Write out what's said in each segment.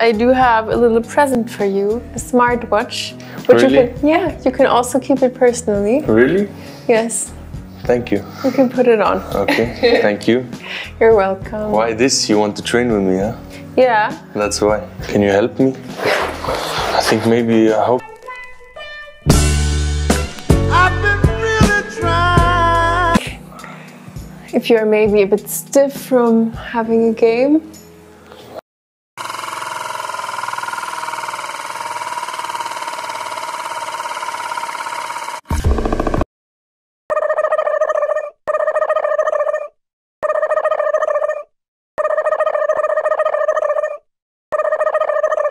I do have a little present for you, a smartwatch. Which Really? you can, yeah, you can also keep it personally. Really? Yes, Thank you. you can put it on. Okay, thank you. You're welcome. Why this? You want to train with me, huh? Yeah, That's why. Can you help me? I think maybe I hope. Really if you're maybe a bit stiff from having a game.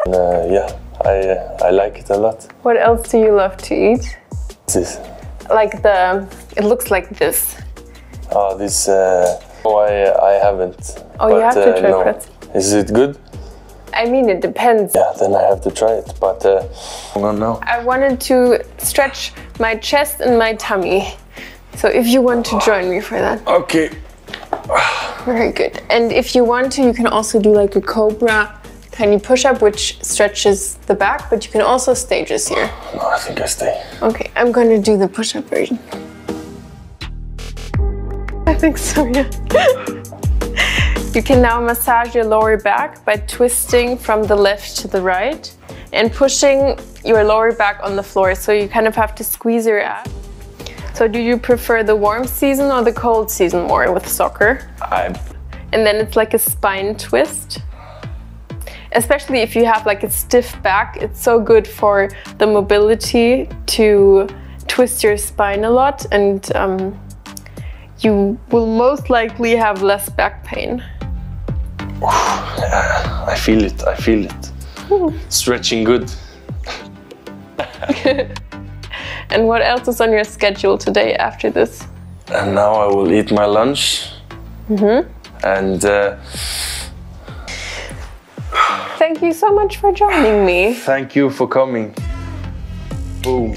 Uh, yeah, I uh, I like it a lot. What else do you love to eat? This. Like the, it looks like this. Oh, this. Uh, oh, I I haven't. Oh, you have to try no. pretzel. Is it good? I mean, it depends. Yeah, then I have to try it. But uh, no, no. I wanted to stretch my chest and my tummy. So if you want to join me for that, Okay. very good. And if you want to, you can also do like a cobra tiny push-up, which stretches the back, but you can also stay just here. No, I think I stay. Okay, I'm gonna do the push-up version. I think so, yeah. you can now massage your lower back by twisting from the left to the right and pushing your lower back on the floor. So you kind of have to squeeze your abs. So do you prefer the warm season or the cold season more with soccer? I. and then it's like a spine twist. Especially if you have like a stiff back, it's so good for the mobility to twist your spine a lot, and um, you will most likely have less back pain. I feel it. I feel it. Stretching good. And what else is on your schedule today after this? And now I will eat my lunch. Mm-hmm. And uh, Thank you so much for joining me. thank you for coming. Boom.